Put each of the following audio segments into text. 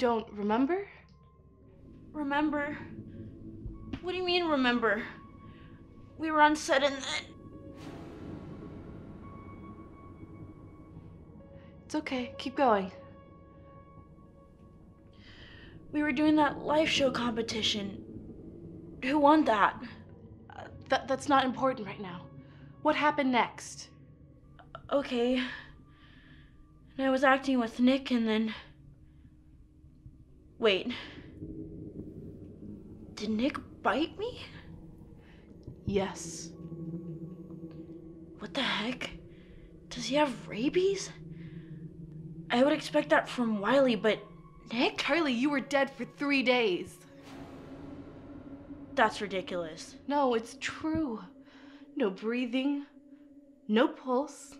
don't remember? Remember? What do you mean, remember? We were on set and then. It's okay. Keep going. We were doing that live show competition. Who won that? Uh, that that's not important right now. What happened next? Okay. And I was acting with Nick and then. Wait. Did Nick bite me? Yes. What the heck? Does he have rabies? I would expect that from Wiley, but Nick? Charlie, you were dead for three days. That's ridiculous. No, it's true. No breathing, no pulse.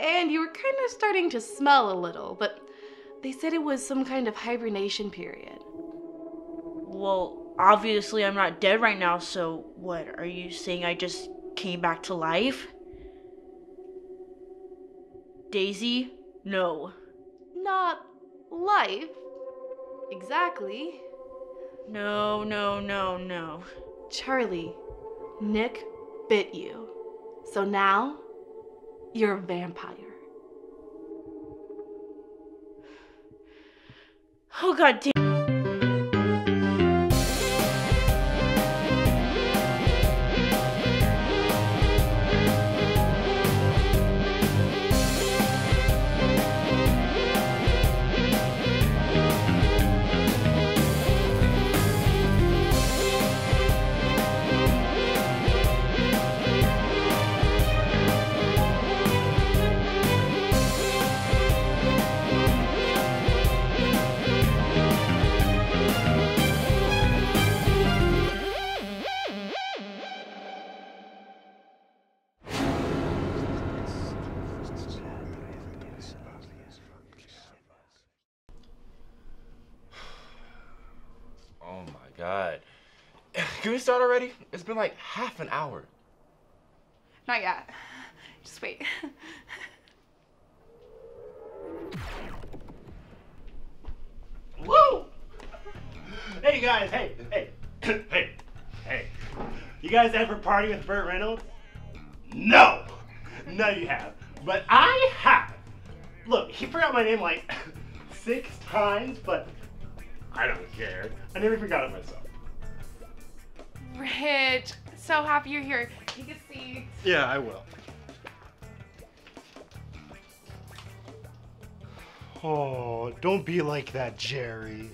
And you were kind of starting to smell a little, but they said it was some kind of hibernation period. Well, obviously I'm not dead right now, so what? Are you saying I just came back to life? Daisy? No. Not life. Exactly. No, no, no, no. Charlie, Nick bit you. So now you're a vampire. Oh god damn. Can we start already? It's been like half an hour. Not yet. Just wait. Woo! Hey guys, hey, hey, hey, hey. You guys ever party with Burt Reynolds? No! No, you have. But I have. Look, he forgot my name like six times, but I don't care. I never forgot it myself. Rich, so happy you're here. Take a seat. Yeah, I will. Oh, don't be like that, Jerry.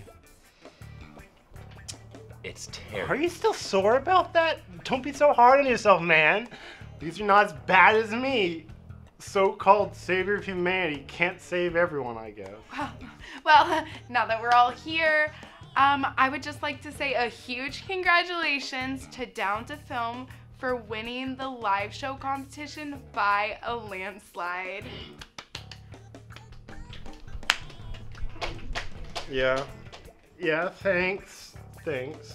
It's terrible. Are you still sore about that? Don't be so hard on yourself, man. These are not as bad as me. So-called savior of humanity can't save everyone, I guess. Well, well, now that we're all here, um, I would just like to say a huge congratulations to Down to Film for winning the live show competition by a landslide. Yeah. Yeah, thanks. Thanks.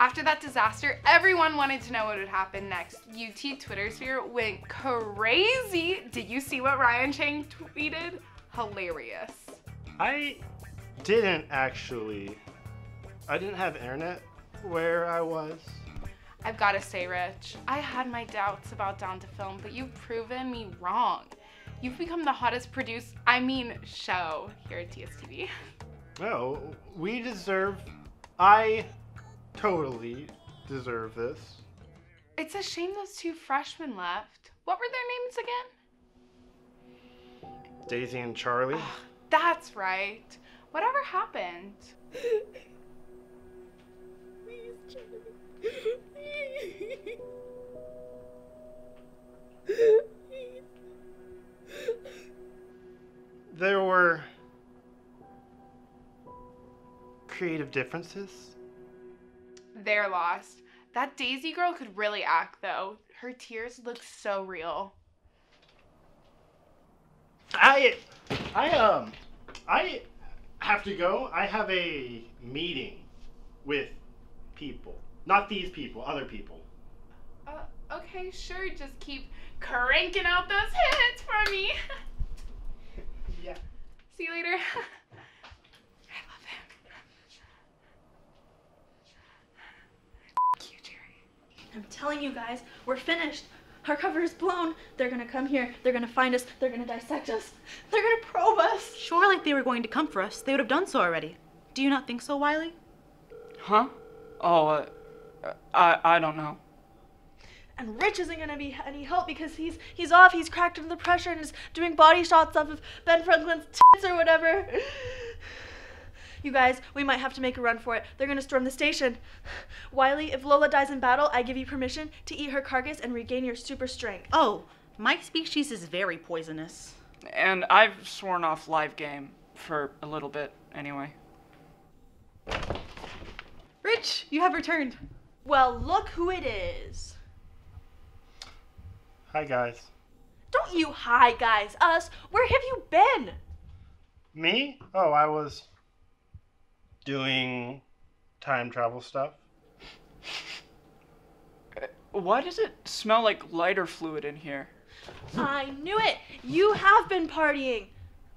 After that disaster, everyone wanted to know what would happen next. UT Twitter sphere went crazy. Did you see what Ryan Chang tweeted? Hilarious. I didn't actually. I didn't have internet where I was. I've got to say, Rich, I had my doubts about Down to Film, but you've proven me wrong. You've become the hottest produce, I mean, show here at TSTV. No, we deserve. I totally deserve this. It's a shame those two freshmen left. What were their names again? Daisy and Charlie. That's right. Whatever happened? There were creative differences. They're lost. That Daisy girl could really act, though. Her tears look so real. I, I um, I have to go. I have a meeting with people. Not these people, other people. Uh, okay, sure. Just keep cranking out those hits for me. Yeah. See you later. I love him. you, Jerry. I'm telling you guys, we're finished. Our cover is blown. They're gonna come here. They're gonna find us. They're gonna dissect us. They're gonna probe us. Surely if they were going to come for us, they would have done so already. Do you not think so, Wiley? Huh? Oh, uh, I I don't know. And Rich isn't gonna be any help because he's he's off. He's cracked under the pressure and is doing body shots off of Ben Franklin's tits or whatever. You guys, we might have to make a run for it. They're gonna storm the station. Wiley, if Lola dies in battle, I give you permission to eat her carcass and regain your super strength. Oh, my species is very poisonous. And I've sworn off live game for a little bit anyway. Rich, you have returned. Well, look who it is. Hi, guys. Don't you hi guys us. Where have you been? Me? Oh, I was doing time travel stuff. Why does it smell like lighter fluid in here? I knew it. You have been partying.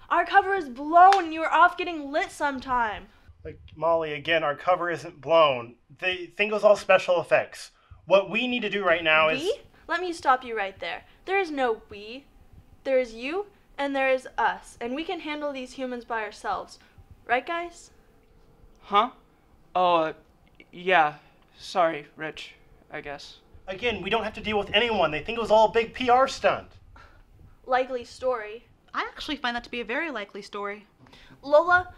Our cover is blown. You were off getting lit sometime. Like, Molly, again, our cover isn't blown. The thing was all special effects. What we need to do right now is. We? Let me stop you right there. There is no we. There is you and there is us, and we can handle these humans by ourselves. Right, guys? Huh? Oh, uh, yeah. Sorry, Rich, I guess. Again, we don't have to deal with anyone. They think it was all a big PR stunt. Likely story. I actually find that to be a very likely story. Lola,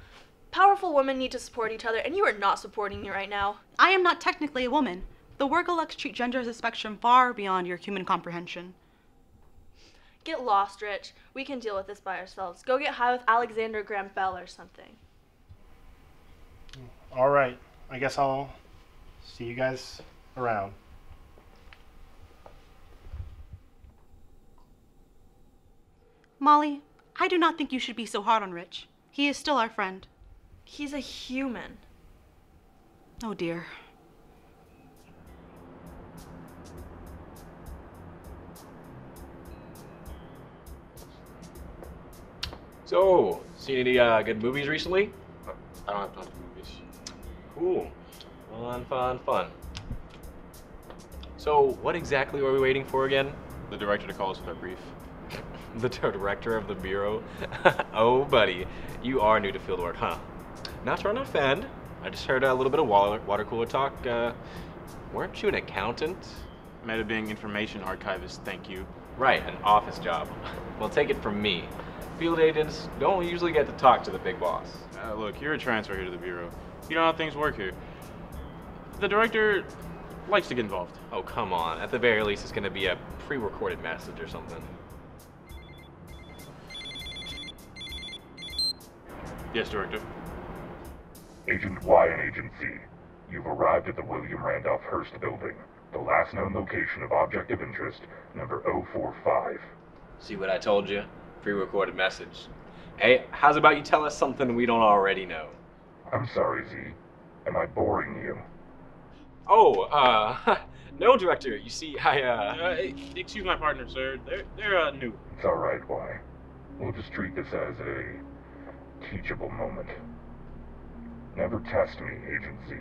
powerful women need to support each other, and you are not supporting me right now. I am not technically a woman. The Wergolux treat gender as a spectrum far beyond your human comprehension. Get lost, Rich. We can deal with this by ourselves. Go get high with Alexander Graham Bell or something. All right. I guess I'll see you guys around. Molly, I do not think you should be so hard on Rich. He is still our friend. He's a human. Oh dear. So, seen any uh, good movies recently? I don't have time for movies. Cool. Fun, fun, fun. So, what exactly are we waiting for again? The director to call us with our brief. The director of the bureau? oh, buddy, you are new to fieldwork, huh? Not trying to offend. I just heard a little bit of water, water cooler talk. Uh, weren't you an accountant? Meta being information archivist, thank you. Right, an office job. well, take it from me. Field agents don't usually get to talk to the big boss. Uh, look, you're a transfer here to the bureau. You know how things work here. The director likes to get involved. Oh, come on. At the very least, it's gonna be a pre recorded message or something. Yes, director. Agent Y and Agent Z, you've arrived at the William Randolph Hearst building, the last known location of object of interest, number 045. See what I told you? Pre recorded message. Hey, how's about you tell us something we don't already know? I'm sorry, Z. Am I boring you? Oh, uh, no, director. You see, I, uh. Uh, excuse my partner, sir. They're they're uh, new. It's alright, Y. We'll just treat this as a teachable moment. Never test me, Agent Z.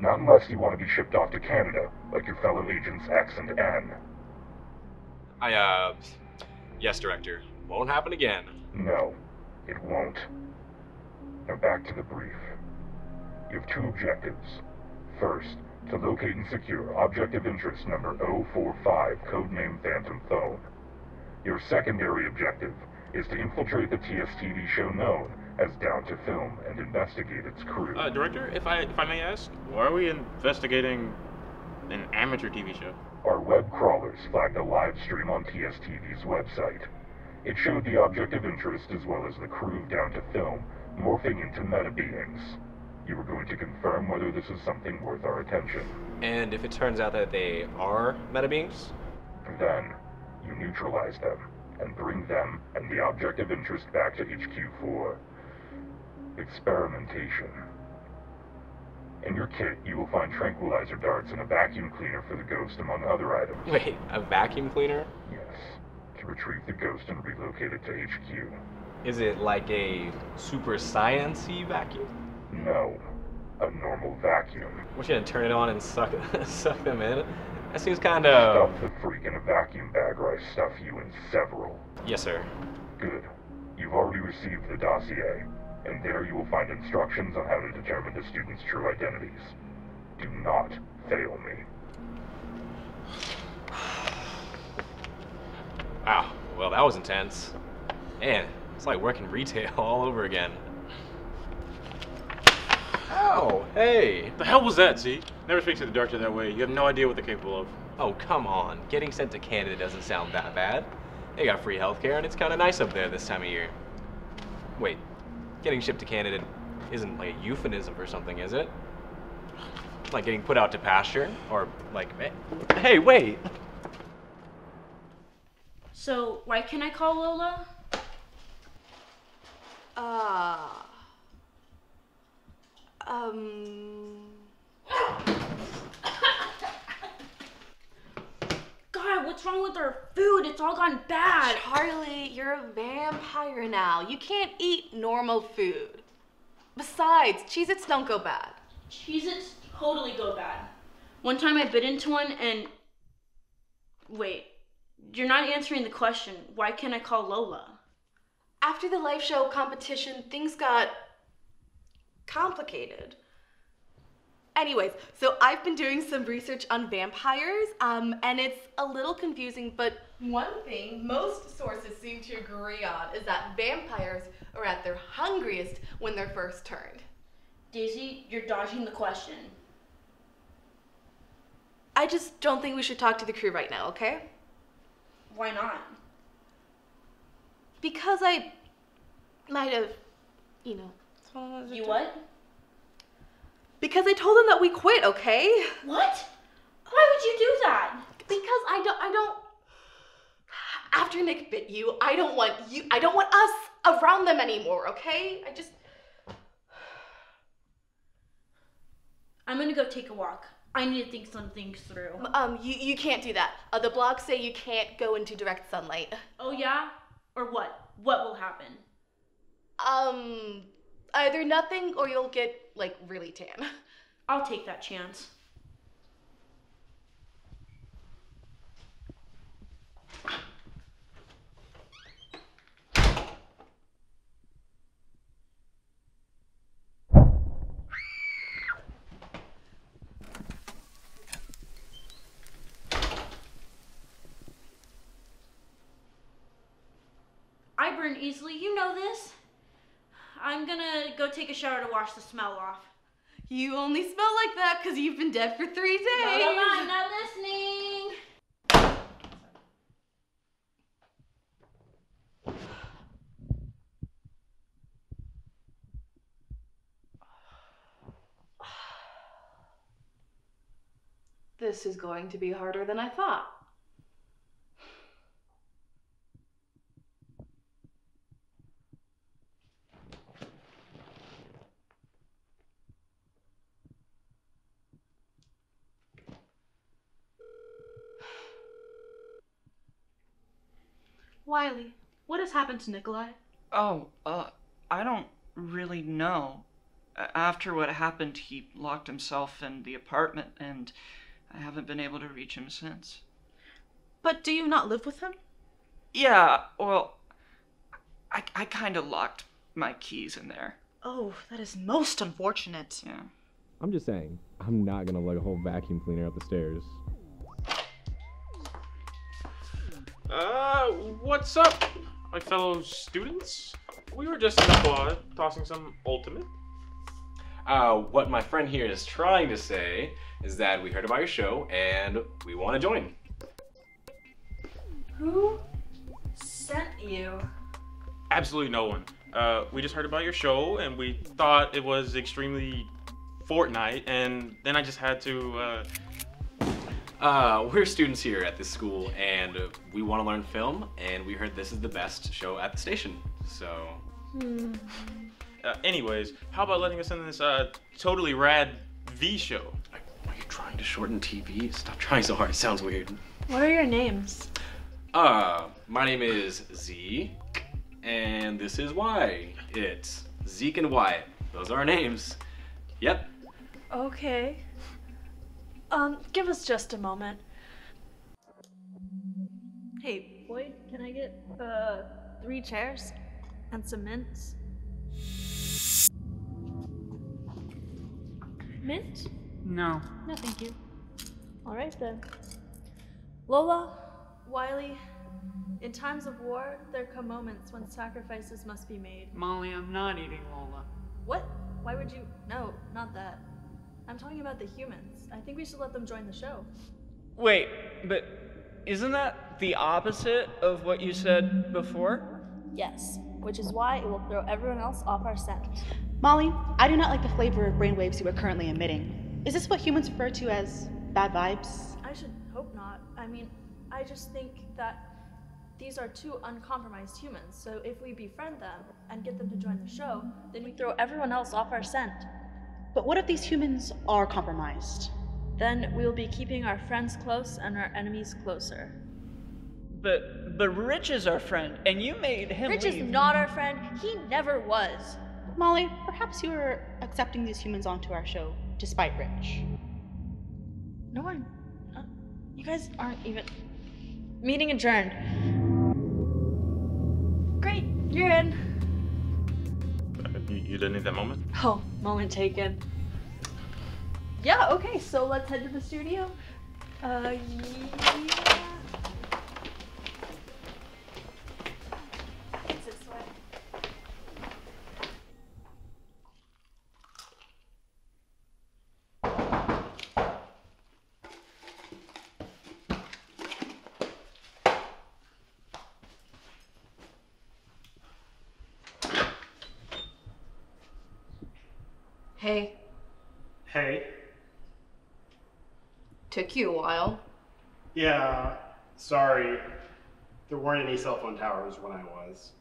Not unless you want to be shipped off to Canada, like your fellow agents X and N. I, uh. Yes, director. Won't happen again. No, it won't. Now back to the brief. You have two objectives. First, to locate and secure object of interest number 045, codename Phantom Phone. Your secondary objective is to infiltrate the TSTV show known as Down to Film and investigate its crew. Uh, director, if I if I may ask, why are we investigating an amateur TV show? Our web crawlers flagged a live stream on TSTV's website. It showed the object of interest as well as the crew down to film morphing into meta beings. You were going to confirm whether this is something worth our attention. And if it turns out that they are meta beings? Then, you neutralize them and bring them and the object of interest back to HQ for experimentation. In your kit, you will find tranquilizer darts and a vacuum cleaner for the ghost, among other items. Wait, a vacuum cleaner? Yes, to retrieve the ghost and relocate it to HQ. Is it like a super science-y vacuum? No, a normal vacuum. You gonna turn it on and suck, suck them in? That seems kinda... Stuff the freak in a vacuum bag or I stuff you in several. Yes, sir. Good. You've already received the dossier, and there you will find instructions on how to determine the students' true identities. Do not fail me. Wow, well that was intense. Man, it's like working retail all over again. Ow, hey! The hell was that, see? Never speak to the director that way. You have no idea what they're capable of. Oh, come on. Getting sent to Canada doesn't sound that bad. They got free healthcare and it's kinda nice up there this time of year. Wait, getting shipped to Canada isn't like a euphemism for something, is it? Like getting put out to pasture? Or like, hey, wait! So, why can't I call Lola? Ah. um. God, what's wrong with our food? It's all gone bad. Charlie, you're a vampire now. You can't eat normal food. Besides, Cheez Its don't go bad. Cheez Its totally go bad. One time I bit into one and. Wait, you're not answering the question. Why can't I call Lola? After the live show competition, things got complicated. Anyways, so I've been doing some research on vampires, um, and it's a little confusing, but one thing most sources seem to agree on is that vampires are at their hungriest when they're first turned. Daisy, you're dodging the question. I just don't think we should talk to the crew right now, okay? Why not? Because I might have, you know. You what? Because I told them that we quit, okay? What? Why would you do that? Because I don't I don't after Nick bit you, I don't want you I don't want us around them anymore, okay? I just I'm gonna go take a walk. I need to think some things through. um you you can't do that. Uh, the blogs say you can't go into direct sunlight. Oh yeah? Or what? What will happen? Um either nothing or you'll get like really tan. I'll take that chance. I burn easily, you know this. I'm gonna go take a shower to wash the smell off. You only smell like that cuz you've been dead for 3 days. No, no, I'm not listening. This is going to be harder than I thought. Wiley, what has happened to Nikolai? Oh, uh, I don't really know. After what happened, he locked himself in the apartment, and I haven't been able to reach him since. But do you not live with him? Yeah, well, I, I kind of locked my keys in there. Oh, that is most unfortunate. Yeah. I'm just saying, I'm not gonna lug a whole vacuum cleaner up the stairs. Uh, what's up, my fellow students? We were just in the quad tossing some ultimate. Uh, what my friend here is trying to say is that we heard about your show and we want to join. Who sent you? Absolutely no one. Uh, we just heard about your show and we thought it was extremely Fortnite, and then I just had to. Uh, Uh, we're students here at this school and uh, we want to learn film and we heard this is the best show at the station. So, uh, anyways, how about letting us in this uh, totally rad V show. Are you trying to shorten TV? Stop trying so hard. It sounds weird. What are your names? Uh, my name is Z, and this is Y. It's Zeke and Wyatt. Those are our names. Yep. Okay. Um, give us just a moment. Hey, Boyd, can I get uh three chairs and some mints? Mint? No. No, thank you. All right then. Lola, Wiley, in times of war, there come moments when sacrifices must be made. Molly, I'm not eating Lola. What? Why would you? No, not that. I'm talking about the humans. I think we should let them join the show. Wait, but isn't that the opposite of what you said before? Yes, which is why it will throw everyone else off our scent. Molly, I do not like the flavor of brainwaves you are currently emitting. Is this what humans refer to as bad vibes? I should hope not. I mean, I just think that these are two uncompromised humans, so if we befriend them and get them to join the show, then we throw everyone else off our scent. But what if these humans are compromised? Then we will be keeping our friends close and our enemies closer. But but Rich is our friend, and you made him Rich leave. is not our friend. He never was. Molly, perhaps you are accepting these humans onto our show despite Rich. No one. Uh, you guys aren't even. Meeting adjourned. Great, you're in. Uh, You, you didn't need that moment? Oh, moment taken. Yeah, okay, so let's head to the studio. Uh, yeah. It's this way. Hey, Hey. Took you a while. Yeah, sorry. There weren't any cell phone towers when I was.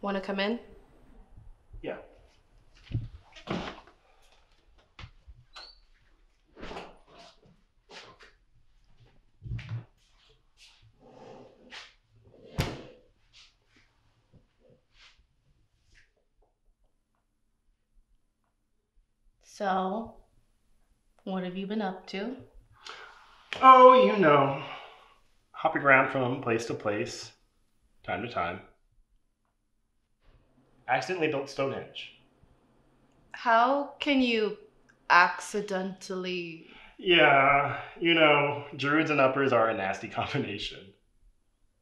Want to come in? Yeah. So, what have you been up to? Oh, you know, hopping around from place to place, time to time. Accidentally built Stonehenge. How can you accidentally. Yeah, you know, druids and uppers are a nasty combination.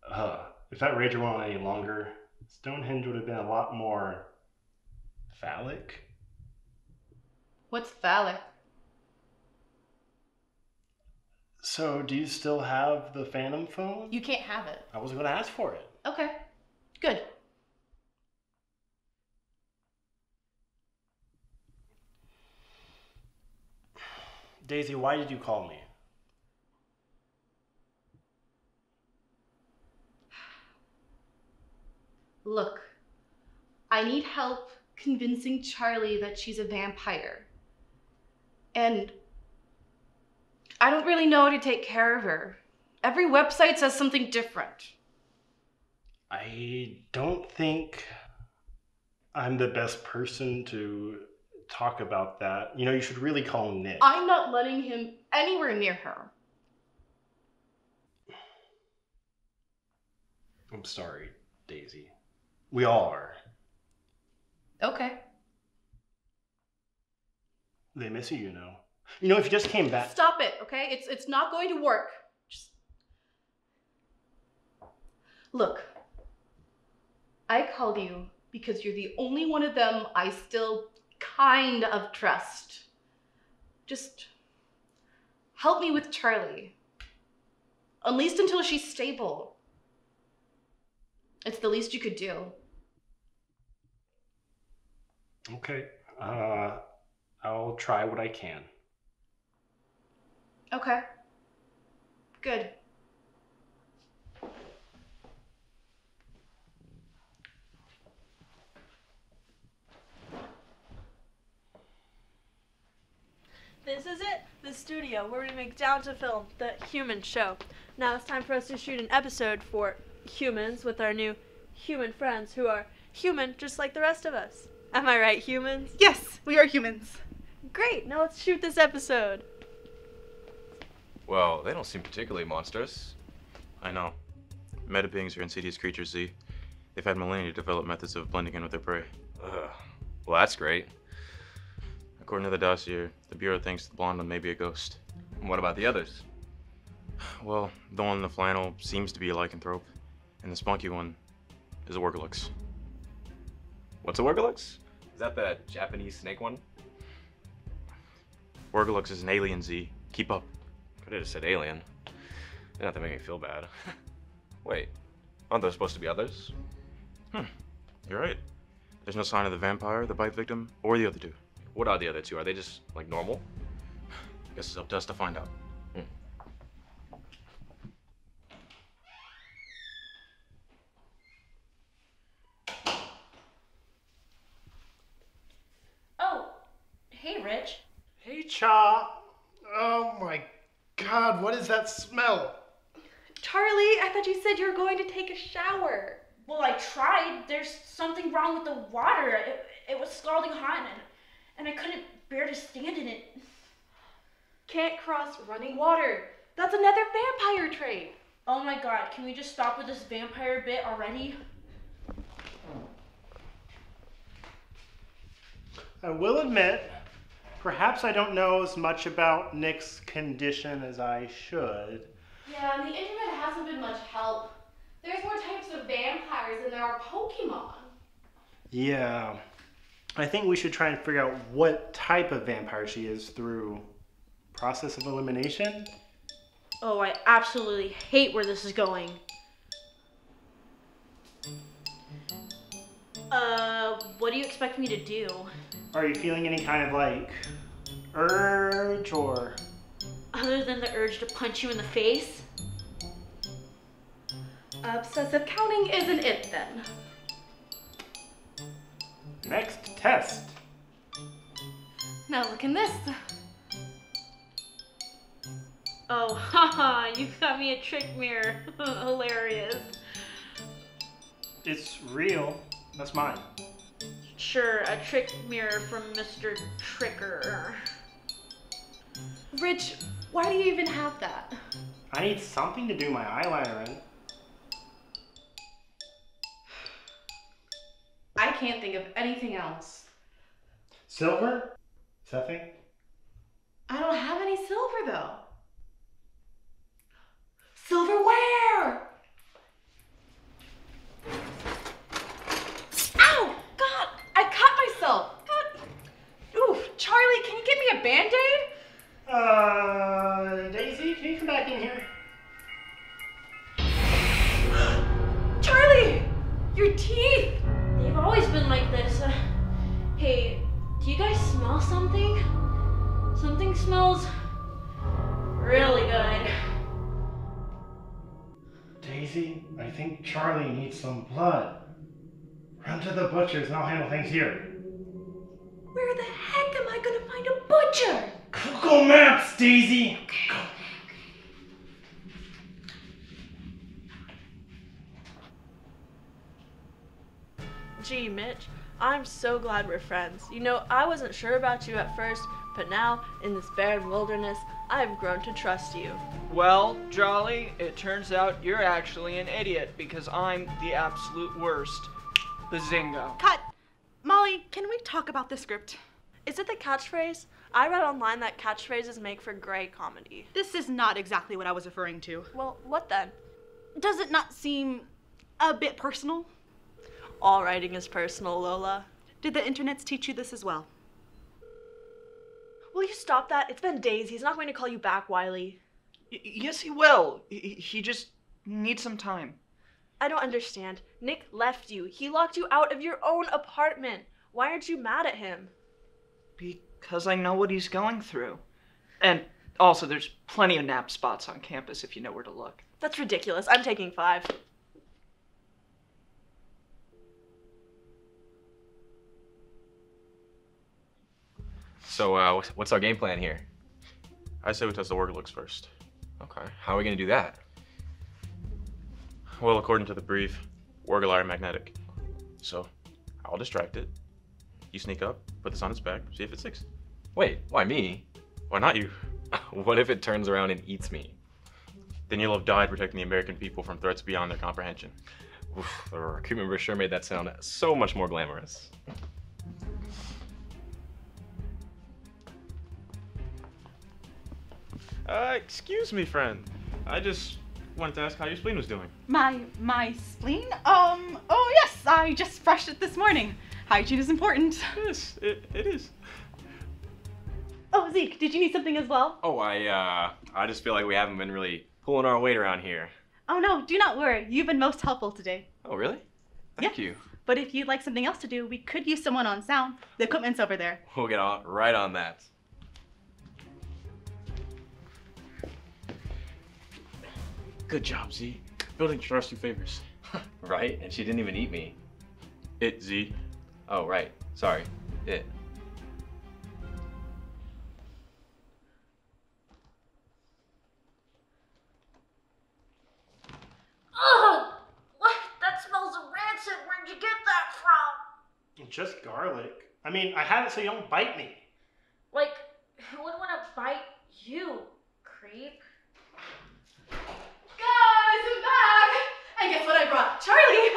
Uh, if that rager went on any longer, Stonehenge would have been a lot more phallic. What's phallic? So, do you still have the Phantom phone? You can't have it. I wasn't going to ask for it. Okay, good. Daisy, why did you call me? Look, I need help convincing Charlie that she's a vampire. And I don't really know how to take care of her. Every website says something different. I don't think I'm the best person to talk about that. You know, you should really call Nick. I'm not letting him anywhere near her. I'm sorry, Daisy. We all are. Okay. They miss you, you know. You know, if you just came back. Stop it, okay? It's it's not going to work. Just Look. I called you because you're the only one of them I still kind of trust. Just help me with Charlie. At least until she's stable. It's the least you could do. Okay. Uh, I'll try what I can. Okay. Good. This is it, the studio where we make down to film the human show. Now it's time for us to shoot an episode for humans with our new human friends who are human just like the rest of us. Am I right, humans? Yes, we are humans. Great, now let's shoot this episode. Well, they don't seem particularly monstrous. I know. Meta beings are insidious creatures, Z. They've had millennia to develop methods of blending in with their prey. Ugh. Well, that's great. According to the dossier, the Bureau thinks the blonde one may be a ghost. And what about the others? Well, the one in the flannel seems to be a lycanthrope, and the spunky one is a Worgalux. What's a Worgalux? Is that the Japanese snake one? Worgalux is an alien, Z. Keep up. Could have said alien. Didn't have to make me feel bad. Wait, aren't there supposed to be others? Hmm, you're right. There's no sign of the vampire, the bite victim, or the other two. What are the other two? Are they just like normal? Guess it's up to us to find out. Oh, hey, Rich. Hey, Cha. Oh my god, what is that smell? Charlie, I thought you said you were going to take a shower. Well, I tried. There's something wrong with the water. It, it was scalding hot, and, and I couldn't bear to stand in it. Can't cross running water. That's another vampire trait. Oh my god, can we just stop with this vampire bit already? I will admit, perhaps I don't know as much about Nick's condition as I should. Yeah, and the internet hasn't been much help. There's more types of vampires than there are Pokemon. Yeah. I think we should try and figure out what type of vampire she is through process of elimination. Oh, I absolutely hate where this is going. Uh, what do you expect me to do? Are you feeling any kind of like urge or Other than the urge to punch you in the face? Obsessive counting isn't it then. next test? Now look in this. Oh, haha, you got me a trick mirror. Hilarious. It's real. That's mine. Sure, a trick mirror from Mr. Tricker. Rich, why do you even have that? I need something to do my eyeliner in. I can't think of anything else. Silver? Something? I don't have any silver though. Silverware! Ow! God! I God! Oof! Charlie, can you get me a band aid? Uh, Daisy, can you come back in here? Charlie! Your teeth! They've always been like this. Uh, hey, do you guys smell something? Something smells really good. Daisy, I think Charlie needs some blood. Run to the butcher's and I'll handle things here. Where the heck am I gonna find a butcher? Google Maps, Daisy! Gee, Mitch, I'm so glad we're friends. You know, I wasn't sure about you at first, but now, in this barren wilderness, I've grown to trust you. Well, Jolly, it turns out you're actually an idiot because I'm the absolute worst. The Zingo. Cut! Molly, can we talk about the script? Is it the catchphrase? I read online that catchphrases make for great comedy. This is not exactly what I was referring to. Well, what then? Does it not seem a bit personal? All writing is personal, Lola. Did the internets teach you this as well? Will you stop that? It's been days. He's not going to call you back, Wiley. Y- yes, he will. He, he just needs some time. I don't understand. Nick left you. He locked you out of your own apartment. Why aren't you mad at him? Because I know what he's going through. And also, there's plenty of nap spots on campus if you know where to look. That's ridiculous. I'm taking five. So, uh, what's- what's our game plan here? I say we test the Worgalux first. Okay. How are we gonna do that? Well, according to the brief, Wargalar magnetic. So, I'll distract it. You sneak up, put this on its back, see if it sticks. Wait, why me? Why not you? what if it turns around and eats me? Then you'll have died protecting the American people from threats beyond their comprehension. Oof, the recruit member sure made that sound so much more glamorous. Uh, excuse me, friend. I just wanted to ask how your spleen was doing. My my spleen? Um. Oh yes, I just brushed it this morning. Hygiene is important. Yes, it, it is. Oh Zeke, did you need something as well? Oh, I uh, I just feel like we haven't been really pulling our weight around here. Oh no, do not worry. You've been most helpful today. Oh, really? Thank you. But if you'd like something else to do, we could use someone on sound. The equipment's over there. We'll get on, right on that. Good job, Z. Building trust you favors. right? And she didn't even eat me. It, Z. Oh, right. Sorry. It. Ugh! What? That smells rancid. Where'd you get that from? Just garlic. I mean, I have it so you don't bite me. Like, who would want to bite you, creep? I'm back! And guess what I brought? Charlie!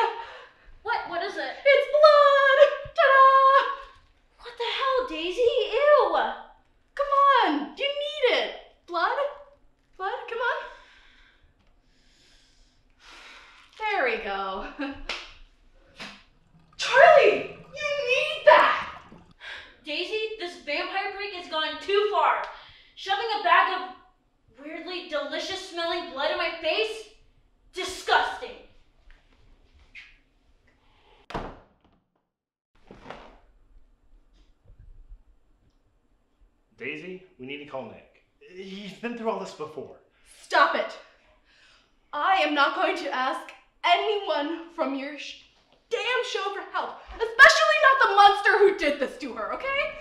What? What is it? It's blood! Ta-da! What the hell, Daisy? Ew! Come on! You need it! Blood? Blood? Come on. There we go. Charlie! You need that! Daisy, this vampire break has gone too far. Shoving a bag of weirdly delicious smelling blood in my face? Disgusting. Daisy, we need to call Nick. He's been through all this before. Stop it! I am not going to ask anyone from your sh- damn show for help, especially not the monster who did this to her, okay?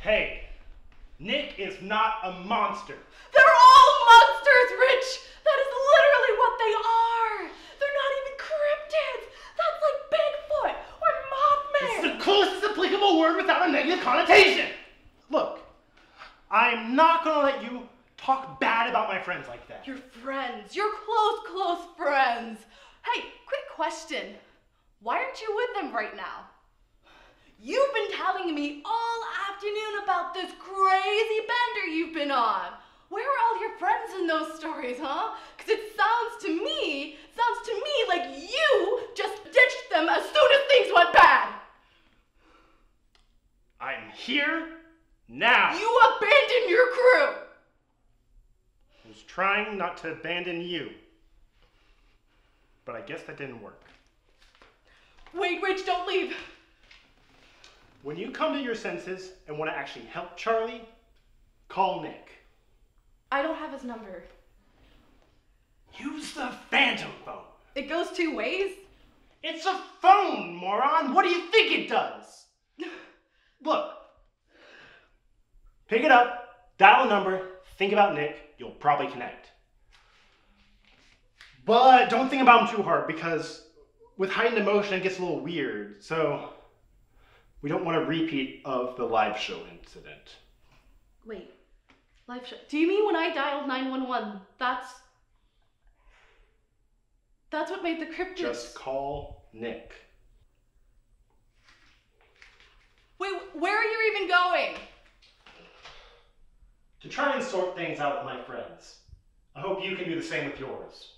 Hey, Nick is not a monster. They're all monsters, Rich! That is literally what they are! They're not even cryptids! That's like Bigfoot or It's Mothman! the applicable word without a negative connotation. Look, I'm not gonna let you talk bad about my friends like that. Your friends, your close, close friends. Hey, quick question. Why aren't you with them right now? You've been telling me all afternoon about this crazy bender you've been on. Where are all your friends in those stories, huh? Because it sounds to me, sounds to me like you just ditched them as soon as things went bad. I'm here now. You abandoned your crew. I was trying not to abandon you. But I guess that didn't work. Wait, Rich, don't leave. When you come to your senses and want to actually help Charlie, call Nick. I don't have his number. Use the phantom phone. It goes two ways. It's a phone, moron. What do you think it does? Look. Pick it up, dial a number, think about Nick, you'll probably connect. But don't think about him too hard because with heightened emotion it gets a little weird. So we don't want a repeat of the live show incident. Wait, live show. Do you mean when I dialed 911? That's. That's what made the cryptids. Just call Nick. Wait, where are you even going? To try and sort things out with my friends. I hope you can do the same with yours.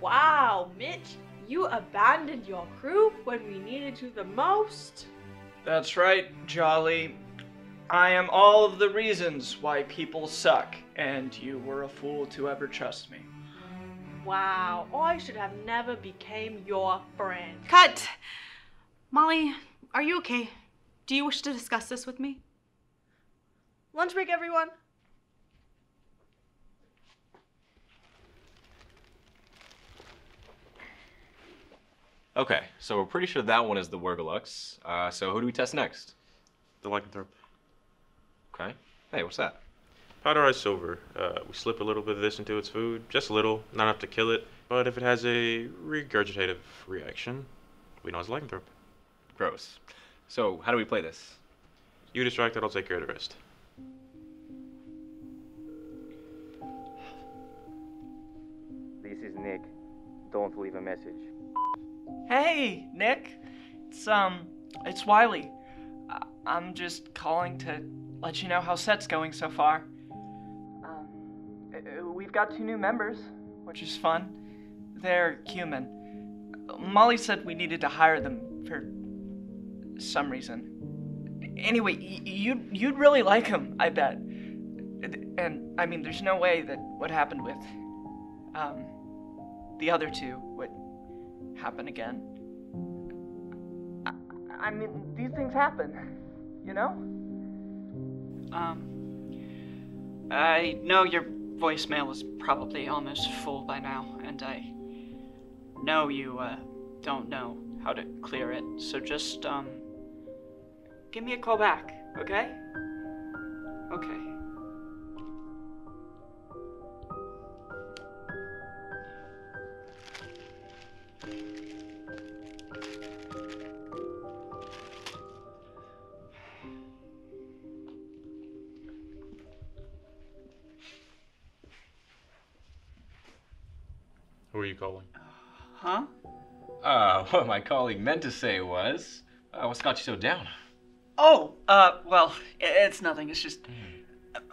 Wow, Mitch, you abandoned your crew when we needed you the most. That's right, Jolly. I am all of the reasons why people suck, and you were a fool to ever trust me. Wow, I should have never became your friend. Cut! Molly, are you okay? Do you wish to discuss this with me? Lunch break, everyone. Okay, so we're pretty sure that one is the Worgalux. Uh, so who do we test next? The lycanthrope. Okay. Hey, what's that? Powderized silver. Uh, we slip a little bit of this into its food, just a little, not enough to kill it. But if it has a regurgitative reaction, we know it's a lycanthrope. Gross. So how do we play this? You distract it, I'll take care of the rest. This is Nick. Don't leave a message. Hey, Nick. It's um, it's Wiley. I- I'm just calling to let you know how set's going so far. Um, uh, we've got two new members, which is fun. They're human. Molly said we needed to hire them for some reason. Anyway, you'd you'd really like them, I bet. And I mean, there's no way that what happened with um the other two would happen again. I, I mean, these things happen, you know? Um, I know your voicemail is probably almost full by now, and I know you uh, don't know how to clear it, so just um, give me a call back, okay? Okay. Calling? Huh? Uh, what my colleague meant to say was, uh, what's got you so down? Oh, uh, well, it's nothing. It's just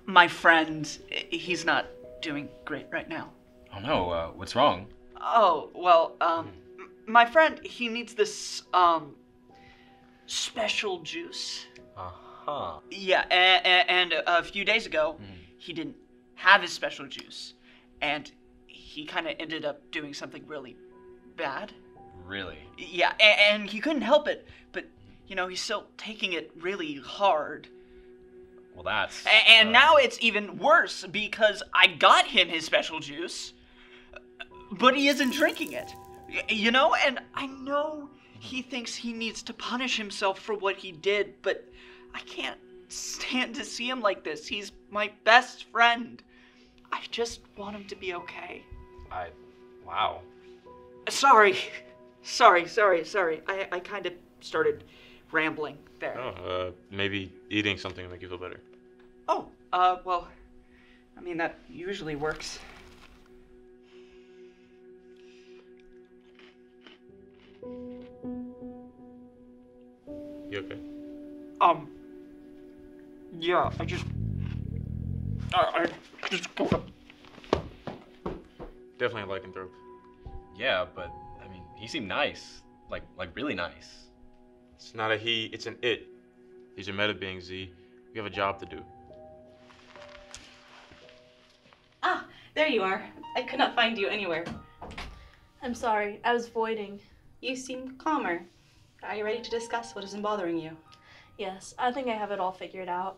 my friend. He's not doing great right now. Oh no, uh, what's wrong? Oh, well, um, m- my friend, he needs this, um, special juice. Uh-huh. Yeah, and, and a few days ago, he didn't have his special juice, and he kind of ended up doing something really bad. Really? Yeah, and, and he couldn't help it, but you know he's still taking it really hard. Well, that's. A- And, now it's even worse because I got him his special juice, but he isn't drinking it. You know, and I know he thinks he needs to punish himself for what he did, but I can't stand to see him like this. He's my best friend. I just want him to be okay. I. Wow. Sorry. Sorry, sorry, sorry. I, I kind of started rambling there. Oh, uh, maybe eating something will make you feel better. Oh, uh, well, I mean, that usually works. You okay? Um, yeah, I just. I, I just go. Definitely a lycanthrope. Yeah, but I mean, he seemed nice. Like, like really nice. It's not a he, it's an it. These are meta being, Z. We have a job to do. Ah, there you are. I could not find you anywhere. I'm sorry, I was voiding. You seem calmer. Are you ready to discuss what has been bothering you? Yes, I think I have it all figured out.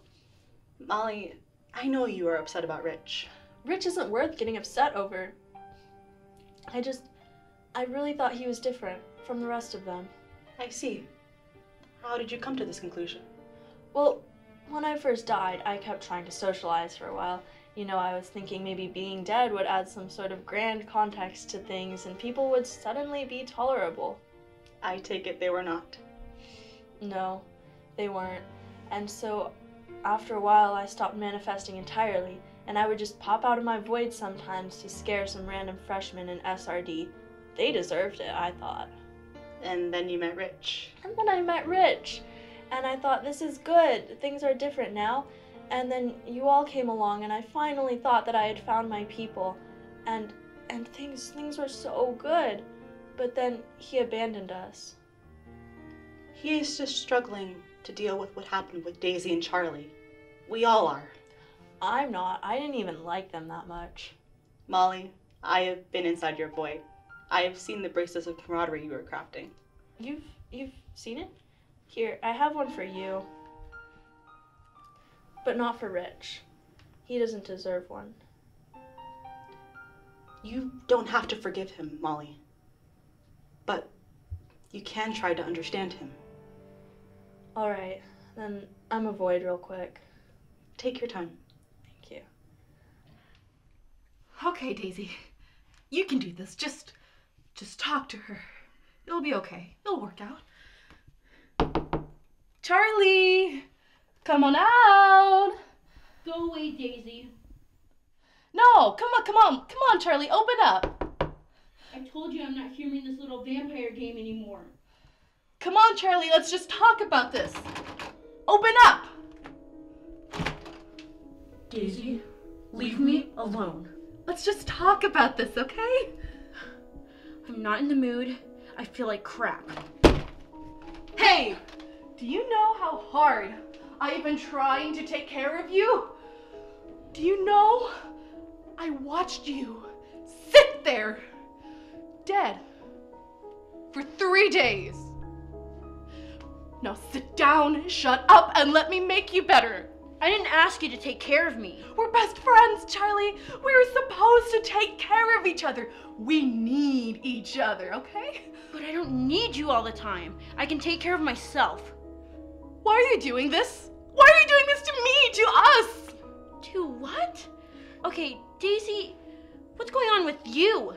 Molly, I know you are upset about Rich. Rich isn't worth getting upset over. I just. I really thought he was different from the rest of them. I see. How did you come to this conclusion? Well, when I first died, I kept trying to socialize for a while. You know, I was thinking maybe being dead would add some sort of grand context to things and people would suddenly be tolerable. I take it they were not. No, they weren't. And so, after a while, I stopped manifesting entirely, and I would just pop out of my void sometimes to scare some random freshmen in SRD. They deserved it, I thought. And then you met Rich. And then I met Rich, and I thought, this is good. Things are different now. And then you all came along, and I finally thought that I had found my people, and and things things were so good. But then he abandoned us. He is just struggling to deal with what happened with Daisy and Charlie. We all are. I'm not. I didn't even like them that much. Molly, I have been inside your void. I have seen the bracelets of camaraderie you were crafting. You've you've seen it? Here, I have one for you. But not for Rich. He doesn't deserve one. You don't have to forgive him, Molly. But You can try to understand him. Alright, then I'm a void real quick. Take your time. Thank you. Okay, Daisy. You can do this. Just just talk to her. It'll be okay. It'll work out. Charlie! Come on out! Go away, Daisy. No, come on, come on, come on, Charlie, open up. I told you I'm not humoring this little vampire game anymore. Come on, Charlie, let's just talk about this. Open up! Daisy, leave me alone. Let's just talk about this, okay? I'm not in the mood. I feel like crap. Hey! Do you know how hard I've been trying to take care of you? Do you know? I watched you sit there, dead, for three days. Now sit down, shut up, and let me make you better. I didn't ask you to take care of me. We're best friends, Charlie. We were supposed to take care of each other. We need each other, okay? But I don't need you all the time. I can take care of myself. Why are you doing this? Why are you doing this to me, to us? To what? Okay, Daisy, what's going on with you?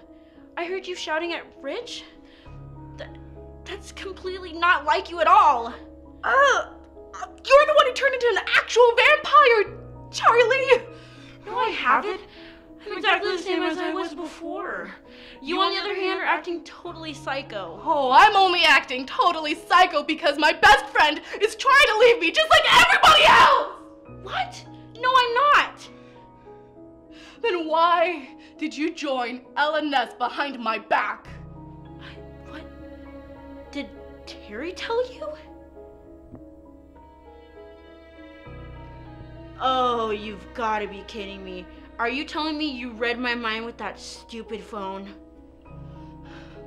I heard you shouting at Rich. That, that's completely not like you at all. Uh, you're the one who turned into an actual vampire, Charlie. No, I haven't. I'm exactly the same as I was before. You, on the other hand, are acting totally psycho. Oh, I'm only acting totally psycho because my best friend is trying to leave me just like everybody else! What? No, I'm not! Then why did you join LNS behind my back? What? Did Terry tell you? Oh, you've got to be kidding me. Are you telling me you read my mind with that stupid phone?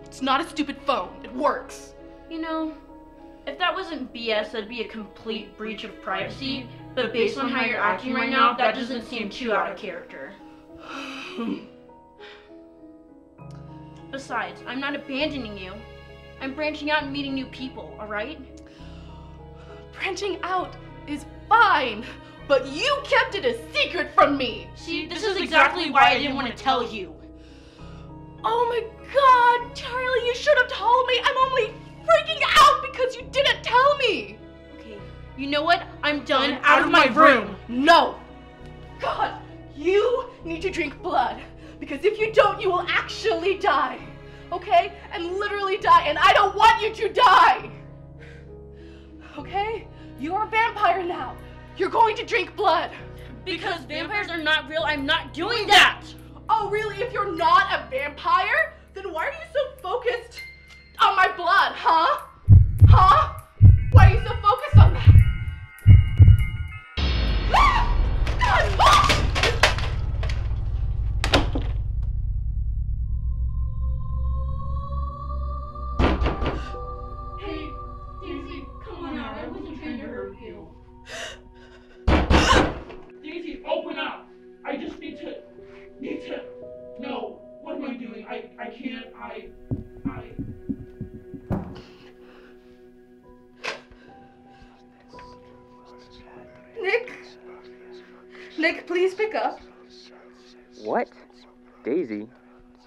It's not a stupid phone. It works. You know, if that wasn't BS, that'd be a complete breach of privacy. But based on how you're acting right now, that doesn't seem too out of character. Besides, I'm not abandoning you. I'm branching out and meeting new people, alright? Branching out is fine, but you kept it a secret from me. See, this is exactly why I didn't want to tell you. Oh my god, Charlie, you should have told me. I'm only freaking out because you didn't tell me. Okay, you know what? I'm done. Out, out of my room. No. God, you need to drink blood because if you don't, you will actually die. Okay? And literally die, and I don't want you to die. Okay? You're a vampire now. You're going to drink blood. Because vampires are not real, I'm not doing that. Oh, really? If you're not a vampire, then why are you so focused on my blood, huh? Huh? Why are you so focused on that? God! Hey, Daisy, come on out. I wasn't trying to hurt you. Daisy, open up! I just need to, need to, know what am I doing? I, I can't, I, I. Nick? Nick, please pick up. What? Daisy?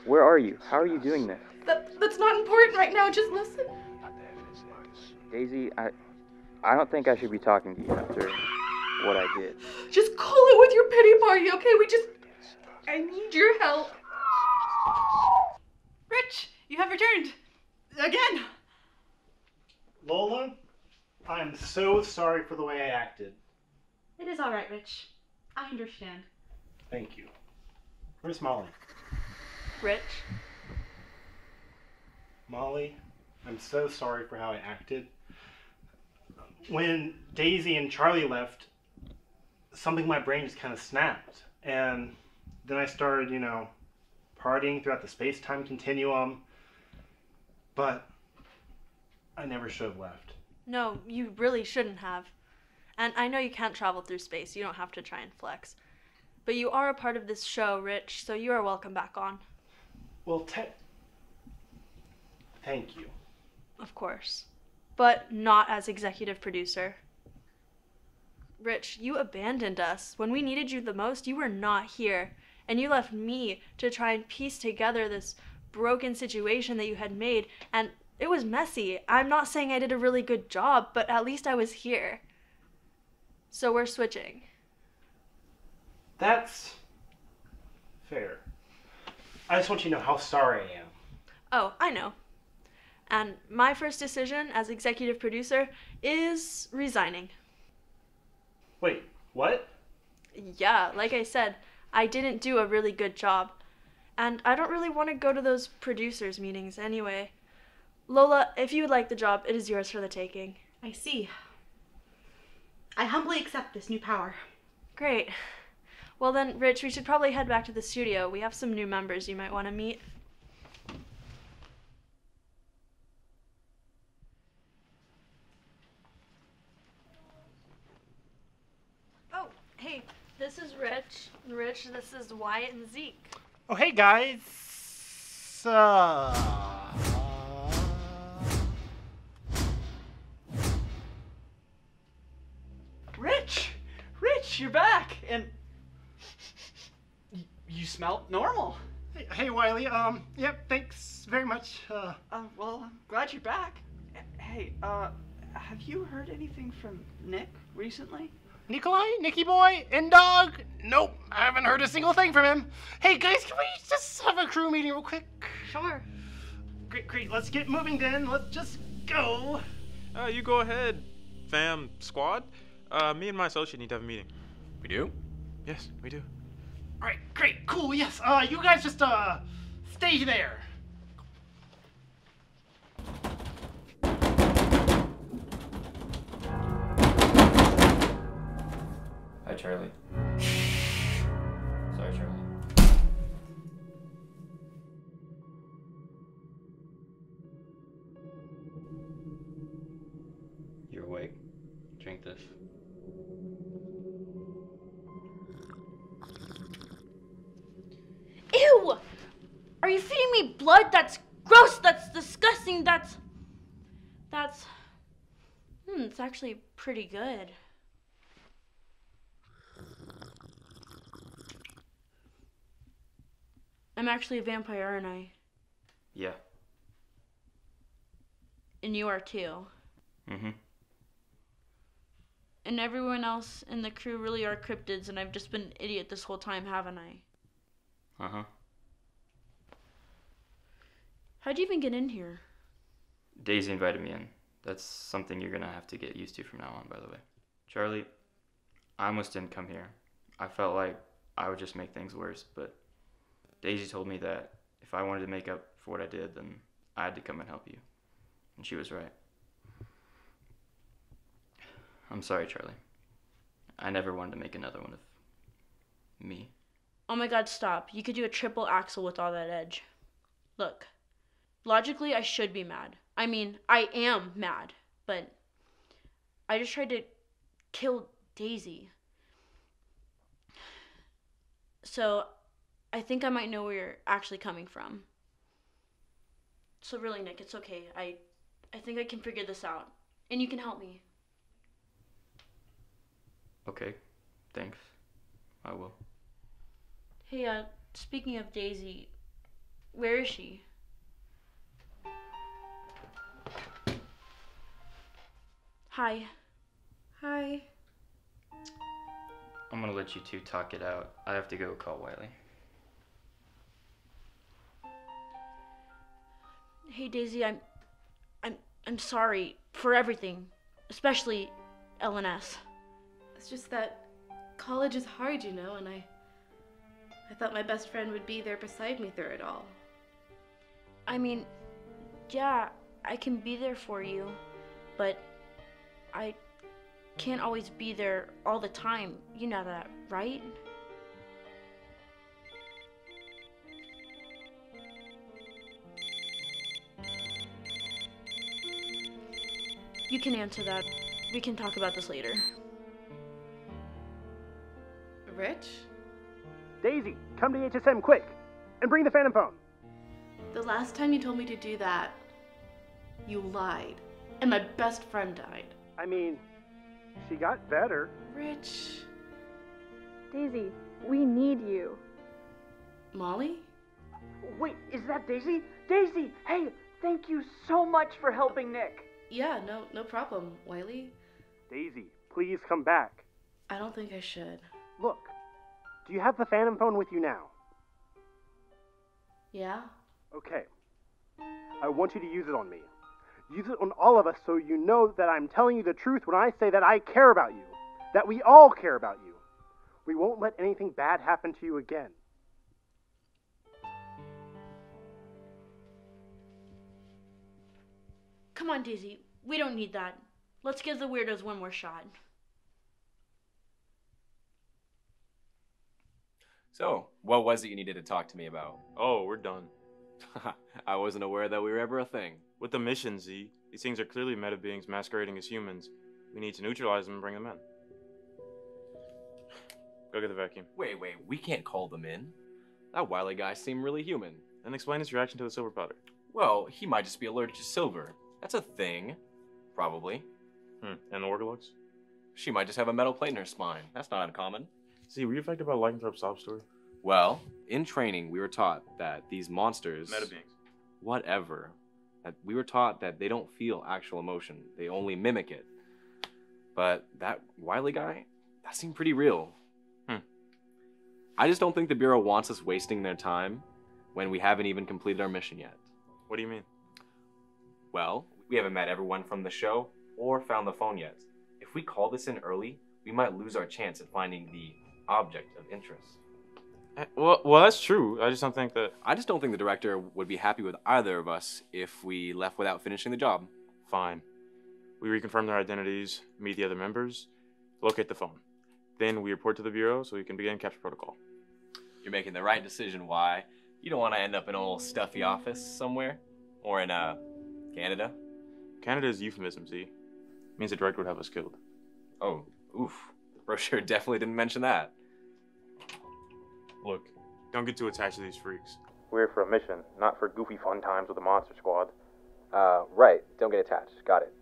Where are you? How are you doing this? That, that's not important right now. Just listen. Daisy, I I don't think I should be talking to you after what I did. Just call it with your pity party, okay? We just. I need your help. Rich, you have returned. Again. Lola, I'm so sorry for the way I acted. It is alright, Rich. I understand. Thank you. Where's Molly? Rich? Molly, I'm so sorry for how I acted. When Daisy and Charlie left, something in my brain just kind of snapped. And then I started, you know, partying throughout the space time continuum. But I never should have left. No, you really shouldn't have. And I know you can't travel through space. You don't have to try and flex. But you are a part of this show, Rich, so you are welcome back on. Well, te- thank you. Of course. But not as executive producer. Rich, you abandoned us. When we needed you the most, you were not here. And you left me to try and piece together this broken situation that you had made. And it was messy. I'm not saying I did a really good job, but at least I was here. So we're switching. That's fair. I just want you to know how sorry I am. Oh, I know. And my first decision as executive producer is resigning. Wait, what? Yeah, like I said, I didn't do a really good job. And I don't really want to go to those producers' meetings anyway. Lola, if you would like the job, it is yours for the taking. I see. I humbly accept this new power. Great. Well then, Rich, we should probably head back to the studio. We have some new members you might want to meet. Oh, hey, this is Rich. Rich, this is Wyatt and Zeke. Oh, hey guys. Uh... Rich! Rich, you're back! And. y- You smell normal. Hey, hey, Wiley. Um, yep, thanks very much. Uh, Uh, well, I'm glad you're back. Hey, uh, have you heard anything from Nick recently? Nikolai, Nicky Boy, and Dog. Nope, I haven't heard a single thing from him. Hey guys, can we just have a crew meeting real quick? Sure. Great, great. Let's get moving then. Let's just go. Uh, you go ahead, fam squad. Uh, me and my associate need to have a meeting. We do? Yes, we do. All right, great, cool. Yes. Uh, you guys just uh, stay there. Hi, Charlie. Sorry, Charlie. You're awake. Drink this. Ew! Are you feeding me blood? That's gross. That's disgusting. That's. That's. Hmm, it's actually pretty good. I'm actually a vampire, aren't I? Yeah. And you are too. Mm-hmm. And everyone else in the crew really are cryptids, and I've just been an idiot this whole time, haven't I? Uh-huh. How'd you even get in here? Daisy invited me in. That's something you're gonna have to get used to from now on, by the way. Charlie, I almost didn't come here. I felt like I would just make things worse, but Daisy told me that if I wanted to make up for what I did, then I had to come and help you. And she was right. I'm sorry, Charlie. I never wanted to make another one of me. Oh my god, stop. You could do a triple axel with all that edge. Look, logically, I should be mad. I mean, I am mad, but I just tried to kill Daisy. So I think I might know where you're actually coming from. So really, Nick, it's okay. I I think I can figure this out. And you can help me. Okay, thanks. I will. Hey, uh, speaking of Daisy, where is she? Hi. Hi. I'm gonna let you two talk it out. I have to go call Wiley. Hey Daisy, I'm I'm I'm sorry for everything, especially LNS. It's just that college is hard, you know, and I I thought my best friend would be there beside me through it all. I mean, yeah, I can be there for you, but I can't always be there all the time. You know that, right? You can answer that. We can talk about this later. Rich? Daisy, come to HSM quick, and bring the phantom phone. The last time you told me to do that, You lied. And my best friend died. I mean, she got better. Rich. Daisy, we need you. Molly? Wait, is that Daisy? Daisy, hey, thank you so much for helping Nick. Yeah, no, no problem, Wiley. Daisy, please come back. I don't think I should. Look, do you have the Phantom phone with you now? Yeah? Okay. I want you to use it on me. Use it on all of us so you know that I'm telling you the truth when I say that I care about you. That we all care about you. We won't let anything bad happen to you again. Come on, Daisy. We don't need that. Let's give the weirdos one more shot. So, what was it you needed to talk to me about? Oh, we're done. I wasn't aware that we were ever a thing. With the mission, Z, these things are clearly meta beings masquerading as humans. We need to neutralize them and bring them in. Go get the vacuum. Wait, wait, we can't call them in. That Wiley guy seemed really human. Then explain his reaction to the silver powder. Well, he might just be allergic to silver. That's a thing. Probably. Hmm. And the Worgalux? She might just have a metal plate in her spine. That's not uncommon. See, were you affected by Lycanthrope's sob story? Well, in training, we were taught that these monsters. Meta beings. Whatever. That we were taught that they don't feel actual emotion, they only mimic it. But that Wiley guy, that seemed pretty real. Hmm. I just don't think the Bureau wants us wasting their time when we haven't even completed our mission yet. What do you mean? Well, we haven't met everyone from the show or found the phone yet. If we call this in early, we might lose our chance at finding the object of interest. Eh, Well, well, that's true. I just don't think that. I just don't think the director would be happy with either of us if we left without finishing the job. Fine. We reconfirm their identities, meet the other members, locate the phone. Then we report to the Bureau so we can begin capture protocol. You're making the right decision. Why? You don't want to end up in an old stuffy office somewhere, or in uh, Canada. Canada is euphemism, Z. means the director would have us killed. Oh, oof. The brochure definitely didn't mention that. Look, don't get too attached to these freaks. We're here for a mission, not for goofy fun times with the Monster Squad. Uh, right. Don't get attached. Got it.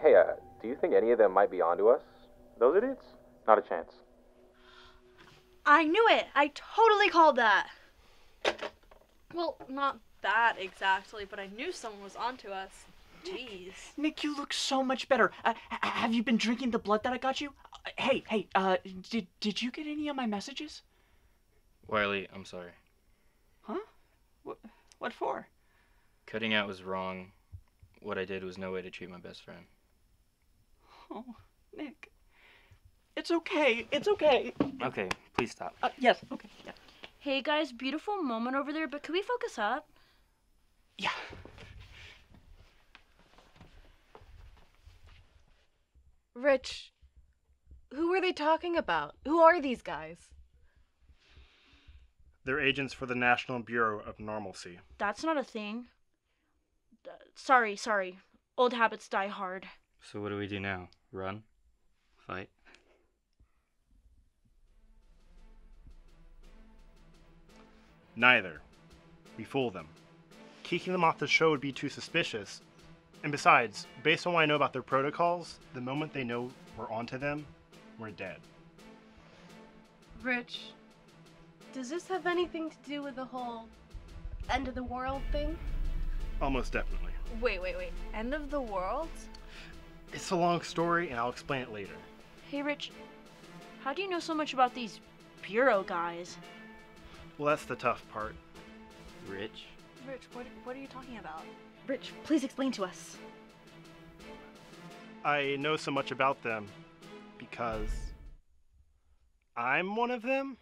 Hey, uh, do you think any of them might be onto us? Those idiots? Not a chance. I knew it. I totally called that. Well, not that exactly, but I knew someone was onto us. Jeez. Nick, you look so much better. Uh, have you been drinking the blood that I got you? Uh, hey, hey, uh, did did you get any of my messages? Wiley, I'm sorry. Huh? What what for? Cutting out was wrong. What I did was no way to treat my best friend. Oh, Nick. It's okay. It's okay. Okay, please stop. Uh, yes. Okay. Yeah. Hey guys, beautiful moment over there, but could we focus up? Yeah. Rich, who were they talking about? Who are these guys? They're agents for the National Bureau of Normalcy. That's not a thing. D- sorry, sorry. Old habits die hard. So what do we do now? Run? Fight? Neither. We fool them. Kicking them off the show would be too suspicious. And besides, based on what I know about their protocols, the moment they know we're onto them, we're dead. Rich, does this have anything to do with the whole end of the world thing? Almost definitely. Wait, wait, wait. End of the world? It's a long story, and I'll explain it later. Hey, Rich, how do you know so much about these bureau guys? Well, that's the tough part. Rich? Rich, what, what are you talking about? Rich, please explain to us. I know so much about them because I'm one of them.